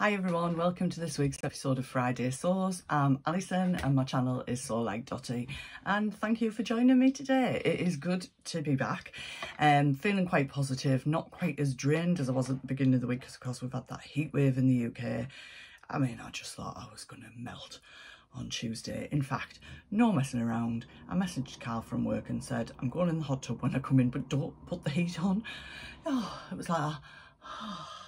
Hi everyone, welcome to this week's episode of Friday Sews. I'm Alison and my channel is Sew Like Dotty and thank you for joining me today. It is good to be back. Um, feeling quite positive, not quite as drained as I was at the beginning of the week because of course we've had that heat wave in the UK. I mean, I just thought I was going to melt on Tuesday. In fact, no messing around. I messaged Carl from work and said, I'm going in the hot tub when I come in, but don't put the heat on. Oh, it was like, oh.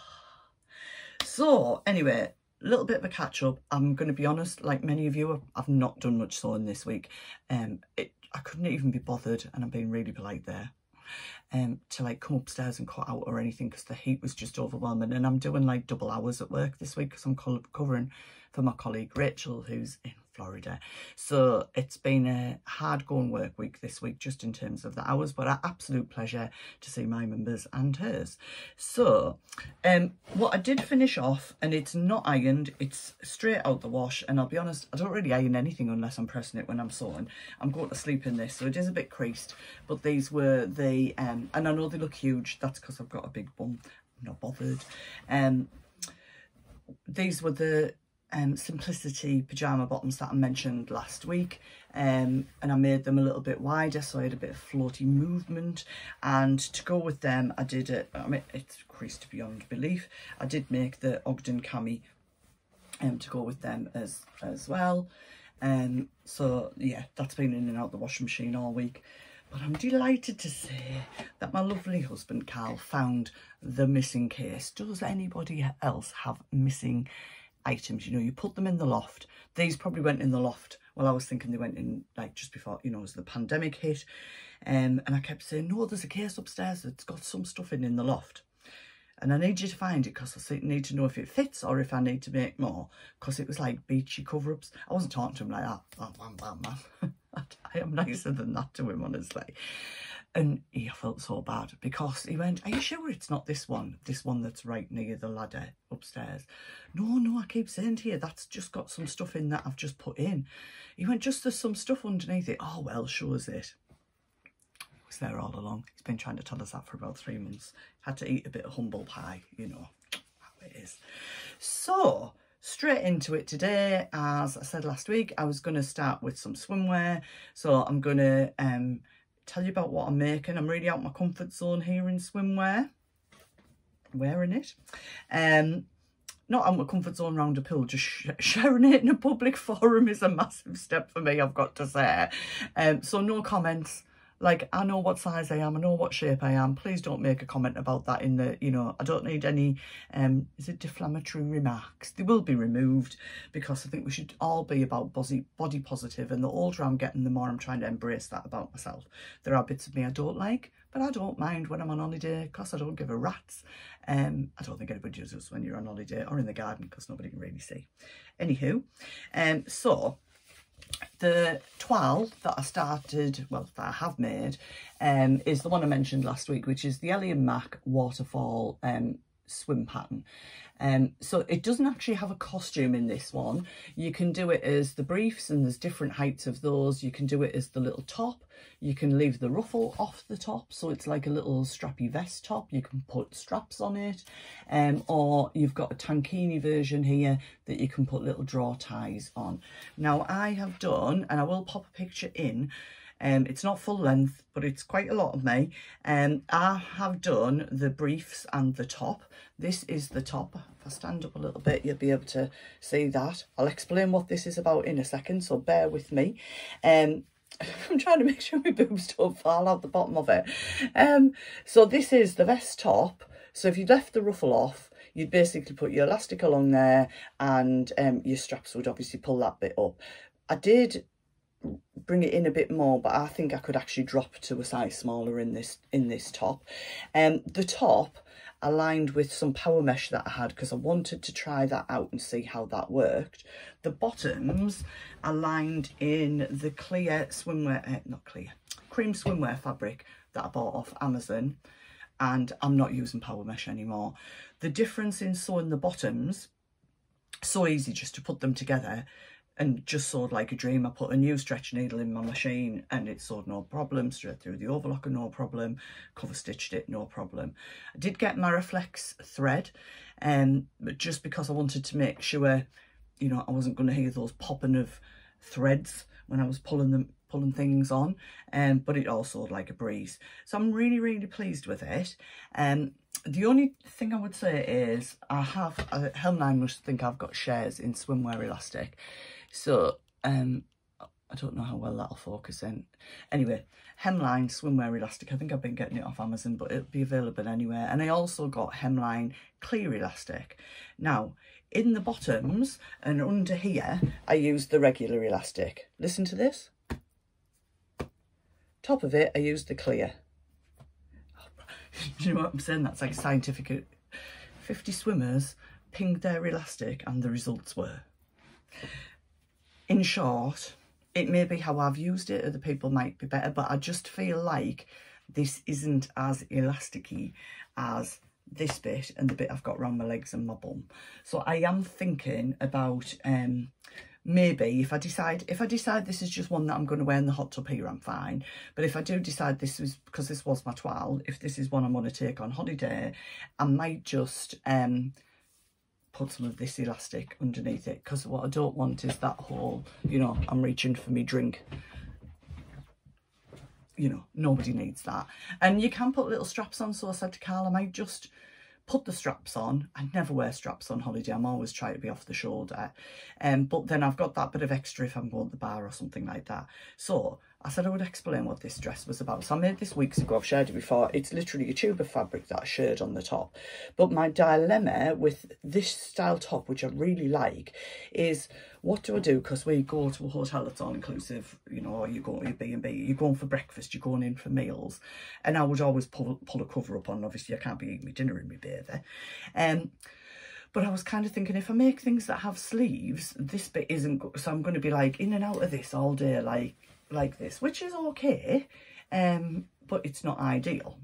So anyway, a little bit of a catch up. I'm going to be honest, like many of you, I've not done much sewing this week. Um, it, I couldn't even be bothered, and I'm being really polite there, um, to like come upstairs and cut out or anything because the heat was just overwhelming. And I'm doing like double hours at work this week because I'm covering for my colleague Rachel, who's in Florida. So it's been a hard going work week this week, just in terms of the hours, but an absolute pleasure to see my members and hers. So um, what I did finish off, and it's not ironed, it's straight out the wash. And I'll be honest, I don't really iron anything unless I'm pressing it when I'm sewing. I'm going to sleep in this, so it is a bit creased, but these were the, um, and I know they look huge. That's because I've got a big bum. I'm not bothered. Um, these were the um, Simplicity pyjama bottoms that I mentioned last week um, and I made them a little bit wider so I had a bit of floaty movement. And to go with them I did it, I mean it's creased beyond belief, I did make the Ogden cami um, to go with them as, as well. Um, so yeah that's been in and out the washing machine all week. But I'm delighted to say that my lovely husband Carl found the missing case. Does anybody else have missing items, you know, you put them in the loft. These probably went in the loft. Well, I was thinking they went in like just before, you know, as the pandemic hit. Um, and I kept saying, no, there's a case upstairs that's got some stuff in in the loft. And I need you to find it because I need to know if it fits or if I need to make more. Because it was like beachy cover-ups. I wasn't talking to him like that. Bam, bam, bam, bam. I am nicer than that to him, honestly. And he felt so bad because he went, are you sure it's not this one? This one that's right near the ladder upstairs. No, no, I keep saying to you, that's just got some stuff in that I've just put in. He went, just there's some stuff underneath it. Oh, well, shows it. It was there all along. He's been trying to tell us that for about three months. Had to eat a bit of humble pie, you know how it is. So, straight into it today. As I said last week, I was going to start with some swimwear. So I'm going to um, tell you about what I'm making. I'm really out my comfort zone here in swimwear. Wearing it. Um, not out my comfort zone round a pill, just sh sharing it in a public forum is a massive step for me, I've got to say. Um, so no comments like I know what size I am, I know what shape I am. Please don't make a comment about that in the, you know, I don't need any, um, is it deflammatory remarks? They will be removed because I think we should all be about body, body positive and the older I'm getting, the more I'm trying to embrace that about myself. There are bits of me I don't like, but I don't mind when I'm on holiday because I don't give a rat's. Um, I don't think anybody does when you're on holiday or in the garden because nobody can really see. Anywho, um, so the toile that I started, well, that I have made, um, is the one I mentioned last week, which is the Ellie and Mac waterfall um, swim pattern. Um, so it doesn't actually have a costume in this one. You can do it as the briefs and there's different heights of those. You can do it as the little top. You can leave the ruffle off the top. So it's like a little strappy vest top. You can put straps on it. Um, or you've got a tankini version here that you can put little draw ties on. Now I have done, and I will pop a picture in, um, it's not full length, but it's quite a lot of me. Um, I have done the briefs and the top. This is the top. If I stand up a little bit, you'll be able to see that. I'll explain what this is about in a second, so bear with me. Um, I'm trying to make sure my boobs don't fall out the bottom of it. Um, so this is the vest top. So if you left the ruffle off, you'd basically put your elastic along there and um, your straps would obviously pull that bit up. I did bring it in a bit more but I think I could actually drop to a size smaller in this in this top. Um the top aligned with some power mesh that I had because I wanted to try that out and see how that worked. The bottoms aligned in the clear swimwear uh, not clear cream swimwear fabric that I bought off Amazon and I'm not using power mesh anymore. The difference in sewing the bottoms so easy just to put them together and just sewed like a dream. I put a new stretch needle in my machine and it sewed no problem, straight through the overlocker, no problem, cover stitched it, no problem. I did get my reflex thread, um, but just because I wanted to make sure, you know, I wasn't going to hear those popping of threads when I was pulling them pulling things on um but it all also like a breeze so i'm really really pleased with it um the only thing i would say is i have uh, hemline must think i've got shares in swimwear elastic so um I don't know how well that'll focus in. Anyway, hemline swimwear elastic. I think I've been getting it off Amazon, but it'll be available anywhere. And I also got hemline clear elastic. Now, in the bottoms and under here, I used the regular elastic. Listen to this. Top of it, I used the clear. you know what I'm saying? That's like scientific. 50 swimmers pinged their elastic and the results were. In short, it may be how I've used it, other people might be better, but I just feel like this isn't as elasticy as this bit and the bit I've got around my legs and my bum. So I am thinking about um, maybe if I decide if I decide this is just one that I'm going to wear in the hot tub here I'm fine but if I do decide this was because this was my toile if this is one I'm going to take on holiday I might just um put some of this elastic underneath it because what I don't want is that whole you know I'm reaching for me drink you know nobody needs that and you can put little straps on so I said to Carl I might just put the straps on. I never wear straps on holiday. I'm always trying to be off the shoulder. Um, but then I've got that bit of extra if I'm going to the bar or something like that. So I said I would explain what this dress was about. So I made this weeks ago, I've shared it before. It's literally a tube of fabric that I shared on the top. But my dilemma with this style top, which I really like, is what do I do? Because we go to a hotel that's all inclusive, you know, or you go to your B&B, you're going for breakfast, you're going in for meals. And I would always pull, pull a cover up on, obviously I can't be eating my dinner in my bather. Um, but I was kind of thinking if I make things that have sleeves, this bit isn't. So I'm going to be like in and out of this all day, like like this, which is okay, um, but it's not ideal.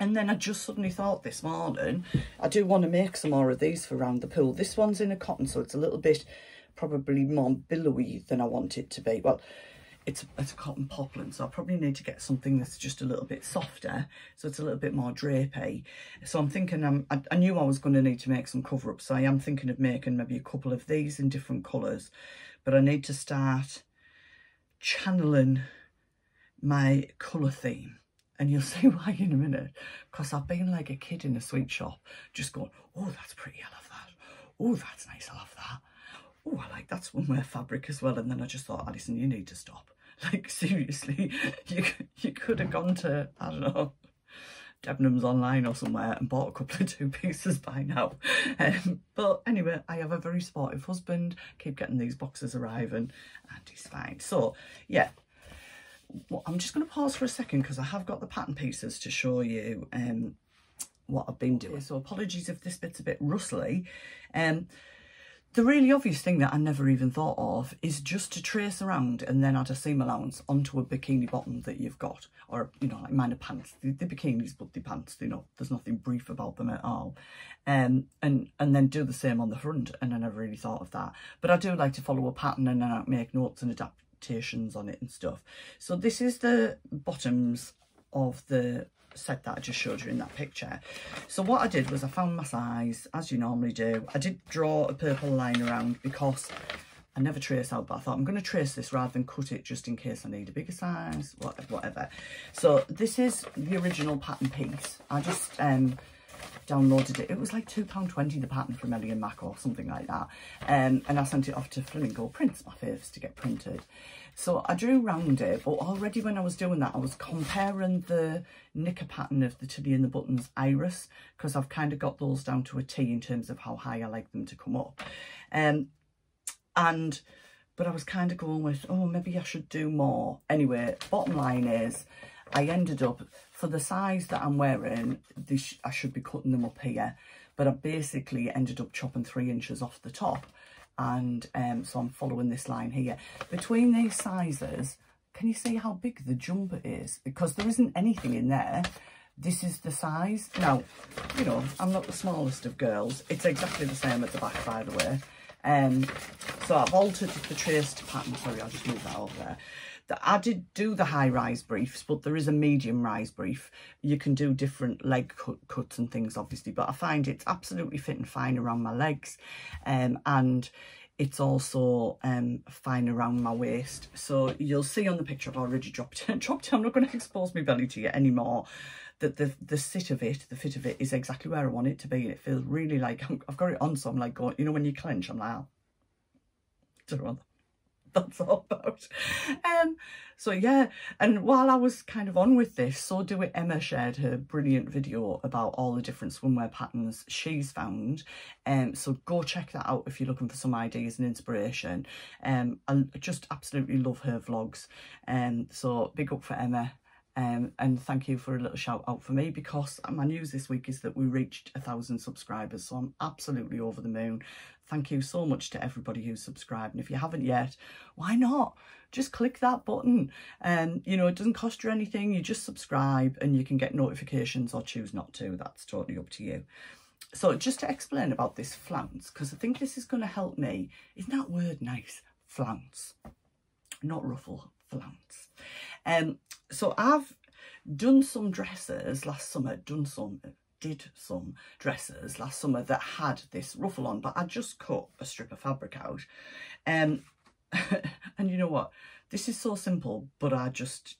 And then I just suddenly thought this morning, I do want to make some more of these for around the pool. This one's in a cotton, so it's a little bit probably more billowy than I want it to be. Well, it's, it's a cotton poplin, so I probably need to get something that's just a little bit softer, so it's a little bit more drapey. So I'm thinking, um, I, I knew I was going to need to make some cover-ups, so I am thinking of making maybe a couple of these in different colours, but I need to start channeling my colour theme. And you'll see why in a minute. Because I've been like a kid in a sweet shop, just going, oh, that's pretty, I love that. Oh, that's nice, I love that. Oh, I like that swimwear fabric as well. And then I just thought, ah, Alison, you need to stop. Like, seriously, you, you could have gone to, I don't know, Debenhams online or somewhere and bought a couple of two pieces by now. Um, but anyway, I have a very supportive husband, keep getting these boxes arriving and he's fine. So yeah, well, I'm just going to pause for a second because I have got the pattern pieces to show you um, what I've been doing. So apologies if this bit's a bit rustly. Um, the really obvious thing that I never even thought of is just to trace around and then add a seam allowance onto a bikini bottom that you've got. Or, you know, like minor pants. The, the bikinis, but the pants, you know, there's nothing brief about them at all. Um, and, and then do the same on the front. And I never really thought of that. But I do like to follow a pattern and then I make notes and adaptations on it and stuff. So this is the bottoms of the set that I just showed you in that picture. So what I did was I found my size, as you normally do. I did draw a purple line around because I never trace out, but I thought I'm going to trace this rather than cut it just in case I need a bigger size, whatever. So this is the original pattern piece. I just um, downloaded it. It was like £2.20 the pattern from Ellie and Mac or something like that. Um, and I sent it off to Flamingo Prints, my favourites, to get printed. So I drew round it, but already when I was doing that, I was comparing the knicker pattern of the Tilly and the Buttons Iris, because I've kind of got those down to a T in terms of how high I like them to come up. Um, and, but I was kind of going with, oh, maybe I should do more. Anyway, bottom line is, I ended up, for the size that I'm wearing, this, I should be cutting them up here, but I basically ended up chopping three inches off the top and um, so I'm following this line here. Between these sizes, can you see how big the jumper is? Because there isn't anything in there. This is the size. Now, you know, I'm not the smallest of girls. It's exactly the same at the back, by the way. Um, So I've altered the traced pattern. Sorry, I'll just move that over there. I did do the high rise briefs, but there is a medium rise brief. You can do different leg cut, cuts and things, obviously, but I find it's absolutely fitting fine around my legs. Um, and it's also um, fine around my waist. So you'll see on the picture I've already dropped it. dropped it. I'm not going to expose my belly to you anymore. That the the sit of it, the fit of it is exactly where I want it to be. It feels really like I've got it on, so I'm like going, you know, when you clench, I'm like, oh, that's all about. Um, so yeah, and while I was kind of on with this, Sew Do It Emma shared her brilliant video about all the different swimwear patterns she's found. Um, so go check that out if you're looking for some ideas and inspiration. Um, I just absolutely love her vlogs. Um, so big up for Emma. Um, and thank you for a little shout out for me because my news this week is that we reached a thousand subscribers so I'm absolutely over the moon. Thank you so much to everybody who's subscribed and if you haven't yet why not? Just click that button. And you know it doesn't cost you anything you just subscribe and you can get notifications or choose not to. That's totally up to you. So just to explain about this flounce because I think this is going to help me. Isn't that word nice? Flounce not ruffle flounce um so I've done some dresses last summer, done some, did some dresses last summer that had this ruffle on, but I just cut a strip of fabric out. Um, and you know what? This is so simple, but I just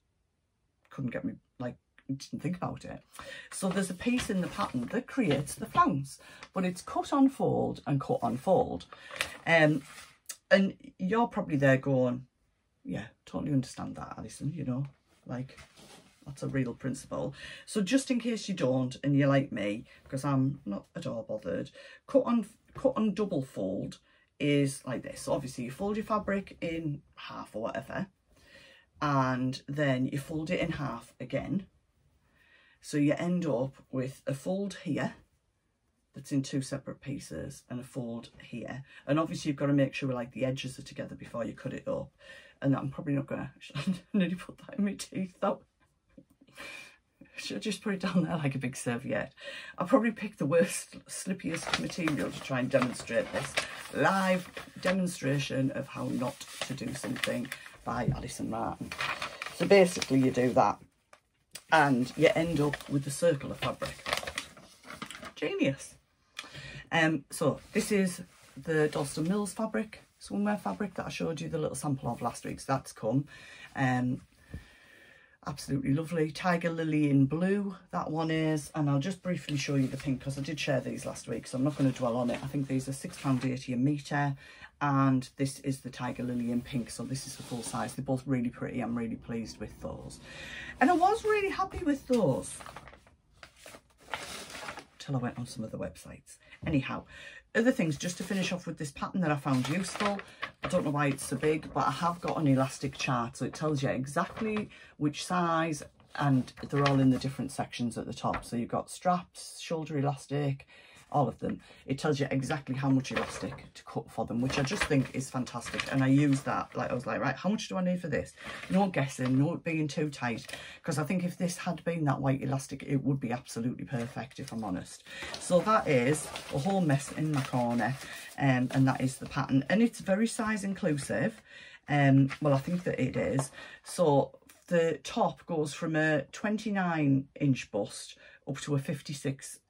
couldn't get me, like, didn't think about it. So there's a piece in the pattern that creates the flounce, but it's cut on fold and cut on fold. Um, and you're probably there going, yeah, totally understand that, Alison, you know, like that's a real principle. So just in case you don't and you're like me, because I'm not at all bothered, cut on, cut on double fold is like this. So obviously you fold your fabric in half or whatever, and then you fold it in half again. So you end up with a fold here that's in two separate pieces and a fold here. And obviously you've got to make sure like the edges are together before you cut it up and I'm probably not going to nearly put that in my teeth though. Should I just put it down there like a big serviette? I'll probably pick the worst, slippiest material to try and demonstrate this. Live demonstration of how not to do something by Alison Martin. So basically you do that and you end up with a circle of fabric. Genius. Um, so this is the Dalston Mills fabric swimwear fabric that I showed you the little sample of last week. So that's come. Um, absolutely lovely. Tiger Lily in blue, that one is. And I'll just briefly show you the pink because I did share these last week. So I'm not going to dwell on it. I think these are £6.80 a metre. And this is the Tiger Lily in pink. So this is the full size. They're both really pretty. I'm really pleased with those. And I was really happy with those. Till I went on some of the websites. Anyhow, other things, just to finish off with this pattern that I found useful. I don't know why it's so big, but I have got an elastic chart. So it tells you exactly which size and they're all in the different sections at the top. So you've got straps, shoulder elastic, all of them. It tells you exactly how much elastic to cut for them, which I just think is fantastic. And I use that, like I was like, right, how much do I need for this? No guessing, no being too tight. Because I think if this had been that white elastic, it would be absolutely perfect, if I'm honest. So that is a whole mess in my corner. Um, and that is the pattern. And it's very size inclusive. Um, well, I think that it is. So the top goes from a 29 inch bust up to a 56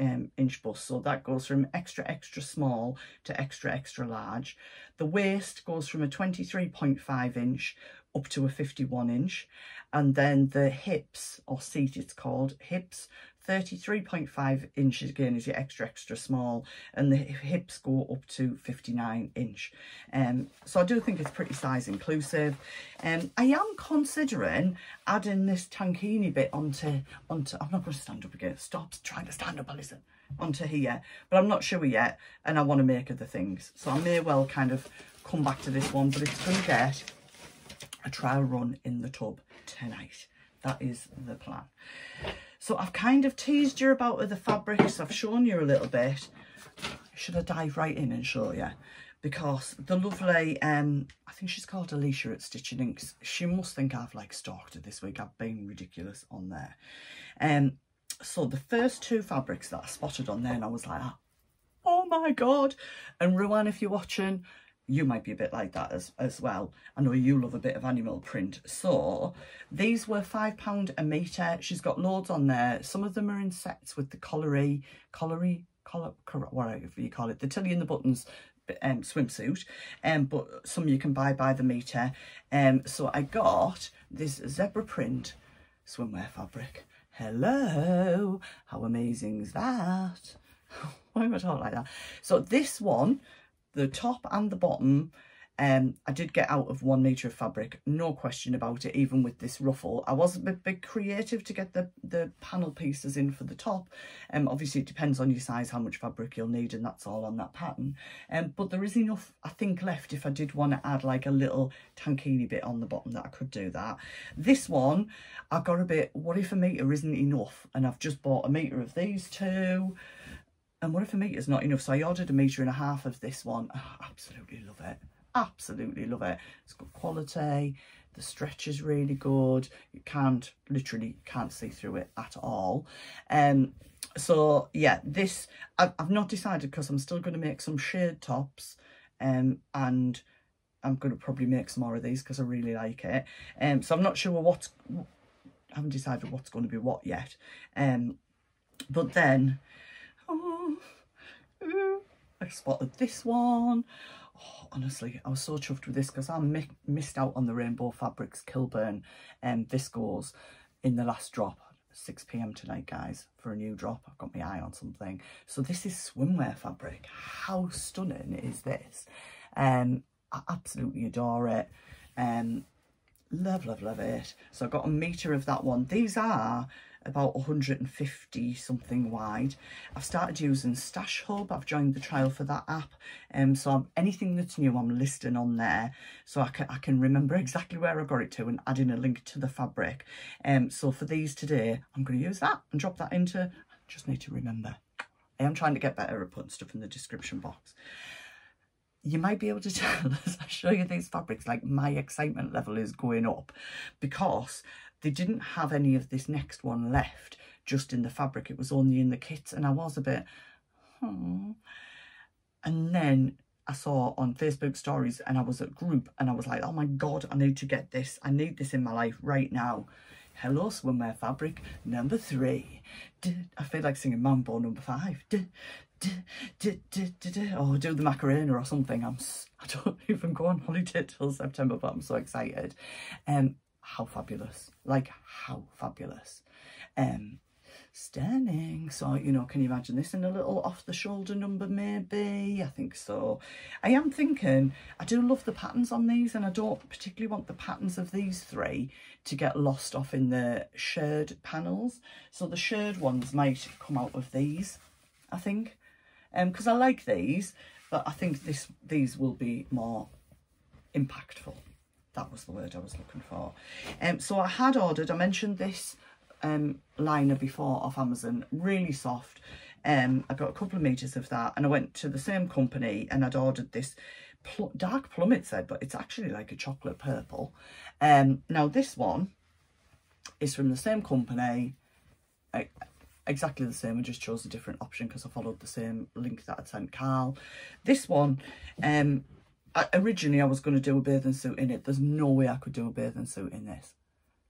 um, inch bust. So that goes from extra, extra small to extra, extra large. The waist goes from a 23.5 inch up to a 51 inch. And then the hips, or seat it's called, hips 33.5 inches again is your extra extra small and the hips go up to 59 inch. Um so i do think it's pretty size inclusive. Um i am considering adding this tankini bit onto onto i'm not going to stand up again. Stop trying to stand up alison. Onto here. But i'm not sure yet and i want to make other things. So i may well kind of come back to this one but it's going to get a trial run in the tub tonight. That is the plan so I've kind of teased you about the fabrics. I've shown you a little bit. Should I dive right in and show you? Because the lovely, um, I think she's called Alicia at Stitch and Inks. She must think I've like stalked her this week. I've been ridiculous on there. Um, so the first two fabrics that I spotted on there and I was like, oh my God. And Ruan, if you're watching, you might be a bit like that as, as well. I know you love a bit of animal print. So these were £5 a metre. She's got loads on there. Some of them are in sets with the colliery, colliery, collar, whatever you call it, the tilly and the buttons um, swimsuit. Um, but some you can buy by the metre. Um, so I got this zebra print swimwear fabric. Hello, how amazing is that? Why am I talking like that? So this one the top and the bottom um, I did get out of one metre of fabric, no question about it, even with this ruffle. I was a bit, bit creative to get the, the panel pieces in for the top. Um, obviously, it depends on your size, how much fabric you'll need, and that's all on that pattern. Um, but there is enough, I think, left if I did want to add like a little tankini bit on the bottom that I could do that. This one, I got a bit, what if a metre isn't enough? And I've just bought a metre of these two. And what if a metre is not enough? So I ordered a metre and a half of this one. Oh, absolutely love it. Absolutely love it. It's got quality. The stretch is really good. You can't, literally can't see through it at all. Um, so yeah, this, I've, I've not decided because I'm still going to make some shade tops. Um, and I'm going to probably make some more of these because I really like it. Um, so I'm not sure what's, I haven't decided what's going to be what yet. Um, but then Oh, I spotted this one. Oh, honestly, I was so chuffed with this because I mi missed out on the Rainbow Fabrics Kilburn and um, Viscose in the last drop. 6pm tonight, guys, for a new drop. I've got my eye on something. So this is swimwear fabric. How stunning is this? Um, I absolutely adore it. Um, love, love, love it. So I got a metre of that one. These are about 150 something wide. I've started using Stash Hub. I've joined the trial for that app. Um, so I'm, anything that's new, I'm listing on there. So I can, I can remember exactly where I got it to and adding a link to the fabric. Um, so for these today, I'm going to use that and drop that into, just need to remember. I am trying to get better at putting stuff in the description box you might be able to tell as I show you these fabrics, like my excitement level is going up because they didn't have any of this next one left just in the fabric. It was only in the kits and I was a bit, hmm. And then I saw on Facebook stories and I was at group and I was like, oh my God, I need to get this. I need this in my life right now. Hello Swimwear Fabric number three. I feel like singing Mambo number five. Or do the Macarena or something. I'm, I don't even go on holiday till September, but I'm so excited. Um, how fabulous. Like how fabulous. Um stunning. So you know can you imagine this in a little off the shoulder number maybe? I think so. I am thinking i do love the patterns on these and i don't particularly want the patterns of these three to get lost off in the shirred panels. So the shirred ones might come out of these i think. Um because i like these but i think this these will be more impactful that was the word I was looking for. Um, so I had ordered, I mentioned this um, liner before off Amazon, really soft. Um, I got a couple of metres of that and I went to the same company and I'd ordered this pl dark plum it said, but it's actually like a chocolate purple. Um, now this one is from the same company, I, exactly the same. I just chose a different option because I followed the same link that I'd sent Carl. This one, um, I, originally I was going to do a bathing suit in it. There's no way I could do a bathing suit in this.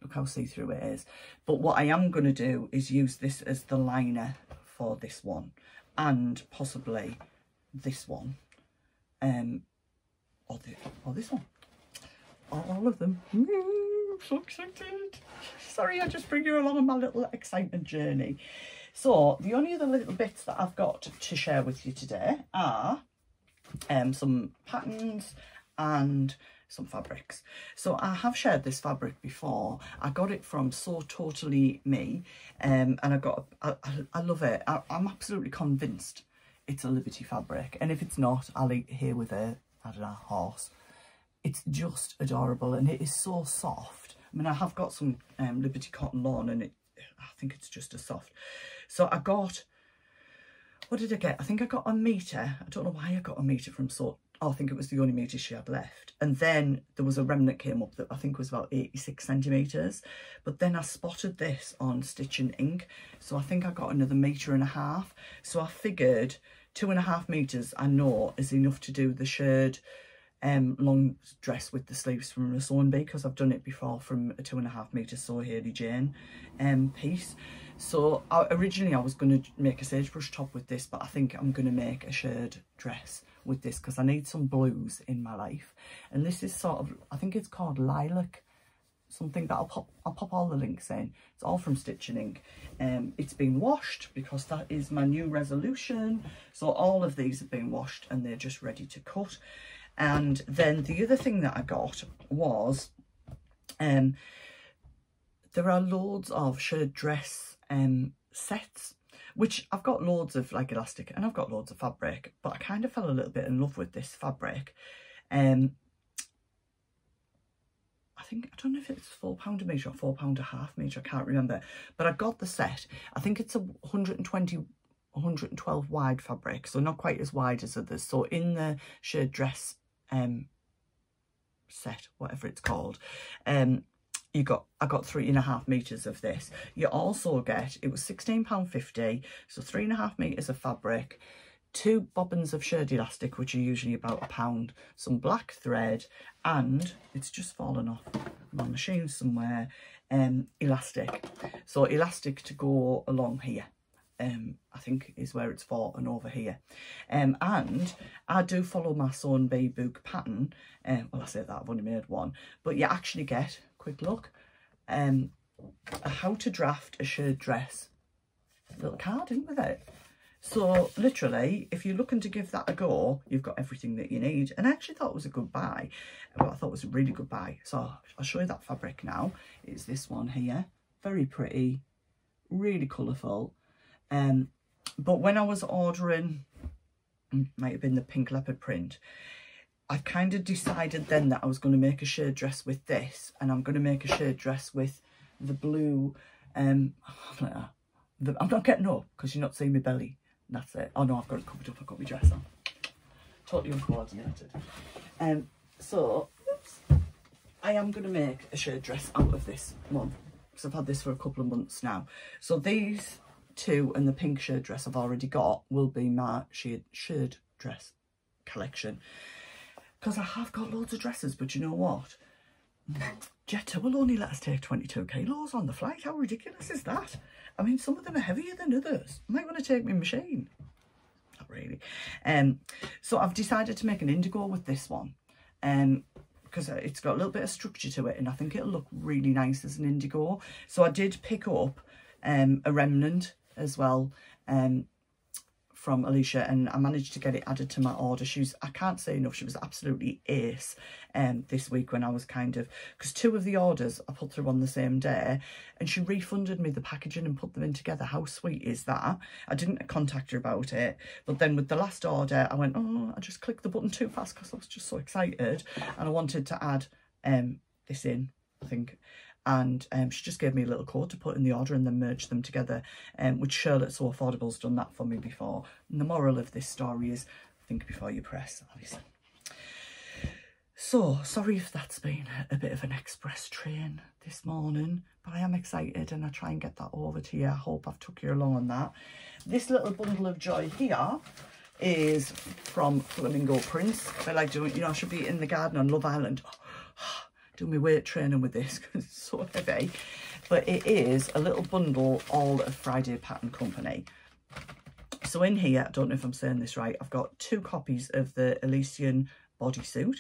Look how see-through it is. But what I am going to do is use this as the liner for this one. And possibly this one. Um, or, the, or this one. Or all of them. I'm so excited. Sorry, I just bring you along on my little excitement journey. So, the only other little bits that I've got to share with you today are um, some patterns and some fabrics. So I have shared this fabric before. I got it from Sew Totally Me um, and I got, I, I love it. I, am absolutely convinced it's a Liberty fabric. And if it's not, I'll eat here with a, I don't know, horse. It's just adorable and it is so soft. I mean, I have got some um, Liberty cotton lawn and it, I think it's just as soft. So I got what did I get? I think I got a metre. I don't know why I got a metre from sort. Oh, I think it was the only metre she had left. And then there was a remnant came up that I think was about 86 centimetres. But then I spotted this on Stitch and Ink. So I think I got another metre and a half. So I figured two and a half metres I know is enough to do the shirred um, long dress with the sleeves from Be because I've done it before from a two and a half metre Sew Hayley Jane um, piece. So I, originally I was going to make a sagebrush top with this, but I think I'm going to make a shirred dress with this because I need some blues in my life. And this is sort of, I think it's called Lilac something that I'll pop I'll pop all the links in. It's all from Stitch and Ink. Um, it's been washed because that is my new resolution. So all of these have been washed and they're just ready to cut. And then the other thing that I got was um, there are loads of shirred dress um, sets which I've got loads of like elastic and I've got loads of fabric but I kind of fell a little bit in love with this fabric. Um I think I don't know if it's four pound a meter or four pound a half meter I can't remember but I got the set. I think it's a 120 112 wide fabric so not quite as wide as others. So in the shirred dress um set whatever it's called. Um you got I got three and a half meters of this. You also get it was 16 pound 50 so three and a half meters of fabric two bobbins of shirred elastic which are usually about a pound some black thread and it's just fallen off my machine somewhere um elastic. So elastic to go along here um, I think is where it's for and over here. Um, and I do follow my Sew & Be book pattern. Um, well, I say that I've only made one, but you actually get quick look. Um, how to draft a shirred dress. Little card in with it. So literally, if you're looking to give that a go, you've got everything that you need. And I actually thought it was a good buy. Well, I thought it was a really good buy. So I'll show you that fabric now. It's this one here. Very pretty, really colourful. Um, but when I was ordering, might have been the pink leopard print, I kind of decided then that I was going to make a shirred dress with this and I'm going to make a shirred dress with the blue um I'm not getting up because you're not seeing my belly. That's it. Oh no I've got it covered up. I've got my dress on. Totally uncoordinated. Um so oops, I am going to make a shirred dress out of this one. Because I've had this for a couple of months now. So these two and the pink shirred dress I've already got will be my shirred dress collection because I have got loads of dresses, but you know what? Jet2 will only let us take 22 kilos on the flight. How ridiculous is that? I mean, some of them are heavier than others. Might want to take my machine. Not really. Um, so I've decided to make an indigo with this one. Um, because it's got a little bit of structure to it and I think it'll look really nice as an indigo. So I did pick up um, a remnant as well um, from Alicia and I managed to get it added to my order. She was, I can't say enough, she was absolutely ace um, this week when I was kind of, because two of the orders I put through on the same day and she refunded me the packaging and put them in together. How sweet is that? I didn't contact her about it, but then with the last order, I went, oh, I just clicked the button too fast because I was just so excited and I wanted to add um, this in, I think and um, she just gave me a little code to put in the order and then merge them together, um, which Charlotte Sew Affordable's done that for me before. And the moral of this story is think before you press, obviously. So, sorry if that's been a, bit of an express train this morning, but I am excited and I try and get that over to you. I hope I've took you along on that. This little bundle of joy here is from Flamingo Prints. I like doing, you know, I should be in the garden on Love Island. do my weight training with this because it's so heavy. But it is a little bundle all of Friday Pattern Company. So in here, I don't know if I'm saying this right, I've got two copies of the Elysian bodysuit.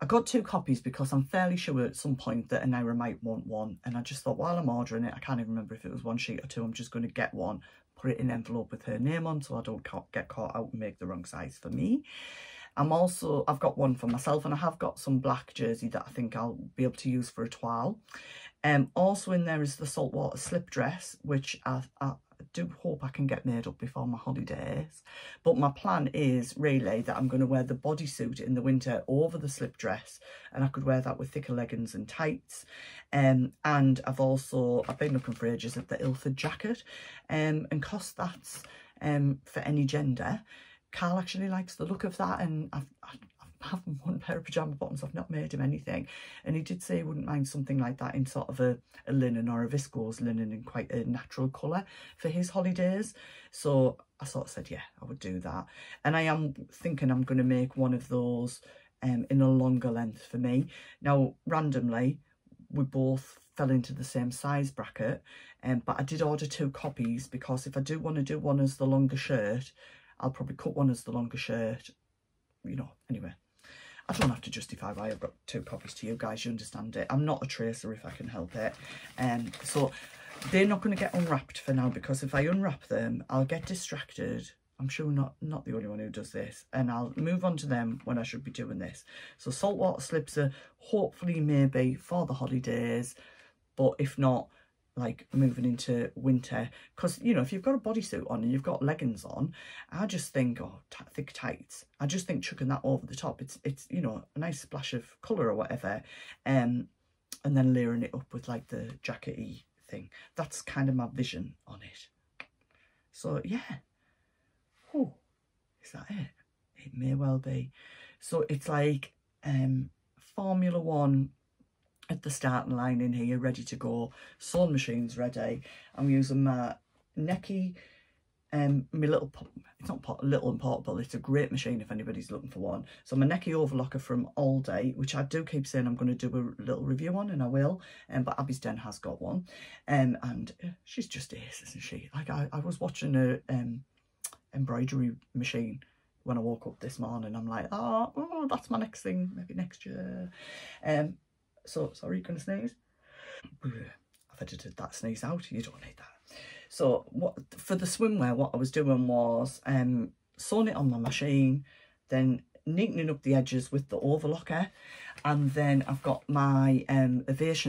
I got two copies because I'm fairly sure at some point that Anira might want one. And I just thought while I'm ordering it, I can't even remember if it was one sheet or two, I'm just going to get one, put it in an envelope with her name on so I don't get caught out and make the wrong size for me. I'm also, I've got one for myself and I have got some black jersey that I think I'll be able to use for a toile. Um, also in there is the saltwater slip dress, which I, I do hope I can get made up before my holidays. But my plan is really that I'm going to wear the bodysuit in the winter over the slip dress and I could wear that with thicker leggings and tights. Um, and I've also, I've been looking for ages at the Ilford jacket um, and cost that's um, for any gender. Carl actually likes the look of that and I've, I have one pair of pyjama bottoms. I've not made him anything. And he did say he wouldn't mind something like that in sort of a, a linen or a viscose linen in quite a natural colour for his holidays. So I sort of said, yeah, I would do that. And I am thinking I'm going to make one of those um, in a longer length for me. Now, randomly, we both fell into the same size bracket, um, but I did order two copies because if I do want to do one as the longer shirt, I'll probably cut one as the longer shirt, you know, anyway. I don't have to justify why I've got two copies to you guys, you understand it. I'm not a tracer if I can help it. Um, so they're not going to get unwrapped for now because if I unwrap them, I'll get distracted. I'm sure not, not the only one who does this. And I'll move on to them when I should be doing this. So saltwater slips are hopefully maybe for the holidays. But if not, like moving into winter because you know if you've got a bodysuit on and you've got leggings on i just think oh thick tights. I just think chucking that over the top it's it's you know a nice splash of color or whatever um and then layering it up with like the jackety thing. That's kind of my vision on it. So yeah. Oh is that it? It may well be. So it's like um formula one at the starting line in here, ready to go. Sewing machine's ready. I'm using my Necchi, um, my little, it's not little and portable, it's a great machine if anybody's looking for one. So my Necchi overlocker from Aldi, which I do keep saying I'm going to do a little review on, and I will, um, but Abby's Den has got one. Um, and uh, she's just ace, isn't she? Like, I, I was watching a um, embroidery machine when I woke up this morning. I'm like, oh, oh, that's my next thing, maybe next year. Um, so, sorry, you're going to sneeze? I've edited that sneeze out. You don't need that. So, what for the swimwear, what I was doing was um, sewing it on my machine, then neatening up the edges with the overlocker. And then I've got my um,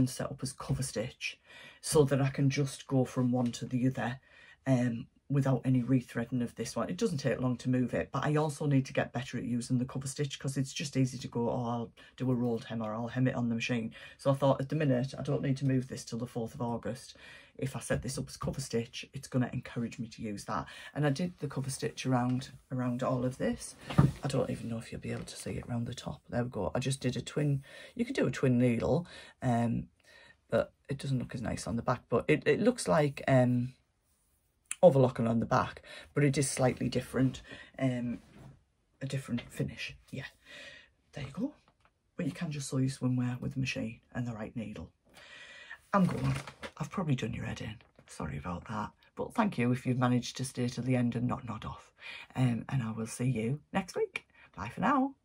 set up as cover stitch so that I can just go from one to the other um, without any rethreading of this one. It doesn't take long to move it, but I also need to get better at using the cover stitch because it's just easy to go, oh, I'll do a rolled hem or I'll hem it on the machine. So I thought at the minute, I don't need to move this till the 4th of August. If I set this up as cover stitch, it's going to encourage me to use that. And I did the cover stitch around, around all of this. I don't even know if you'll be able to see it around the top. There we go. I just did a twin, you could do a twin needle, um, but it doesn't look as nice on the back. But it, it looks like... Um, overlocking on the back, but it is slightly different, um, a different finish. Yeah, there you go. But you can just sew your swimwear with the machine and the right needle. I'm going. I've probably done your head in. Sorry about that. But thank you if you've managed to stay to the end and not nod off. Um, and I will see you next week. Bye for now.